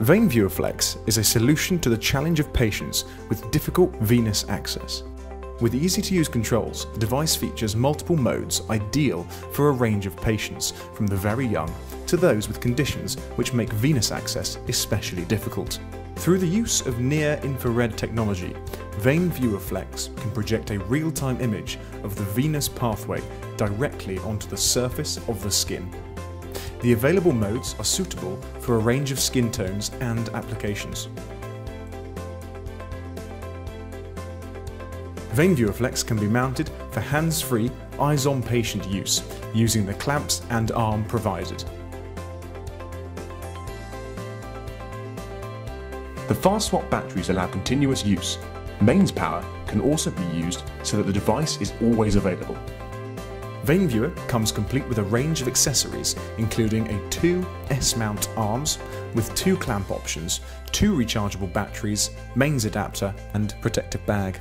Vein Viewer Flex is a solution to the challenge of patients with difficult venous access. With easy to use controls, the device features multiple modes ideal for a range of patients, from the very young to those with conditions which make venous access especially difficult. Through the use of near-infrared technology, Vein Viewer Flex can project a real-time image of the venous pathway directly onto the surface of the skin. The available modes are suitable for a range of skin tones and applications. Vein Flex can be mounted for hands-free, eyes-on patient use, using the clamps and arm provided. The fast swap batteries allow continuous use. Mains power can also be used so that the device is always available. Vein Viewer comes complete with a range of accessories, including a two S-mount arms with two clamp options, two rechargeable batteries, mains adapter and protective bag.